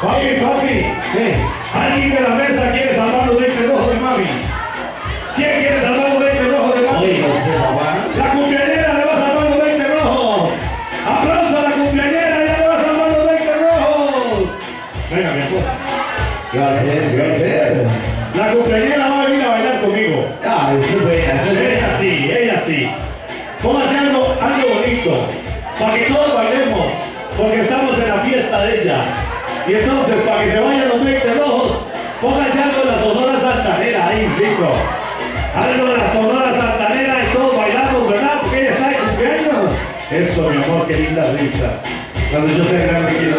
Papi, papi. ¿Qué? Alguien de la mesa quiere salvar los 20 rojos de mami. ¿Quién quiere salvar los 20 rojos de mami? Oye, no sé, papá. La cumpleañera le va a salvar los 20 rojos. Aplauso a la cumpleañera, ella le va a salvar los 20 rojos. Venga, mi esposa. ¿Qué va a hacer? ¿Qué va a hacer? La cumpleañera va a venir a bailar conmigo. Ah, eso es buena, eso es buena. Ella sí, ella sí. Póngase algo, algo bonito, para que todos bailemos, porque estamos en la fiesta de ella. Y entonces, para que se vayan los 20 rojos, póngase algo de la Sonora Santanera ahí, rico. Algo de la Sonora Santanera y todos bailamos, ¿verdad? Porque ella está. Eso, mi amor, qué linda risa. Cuando yo sea grande quiero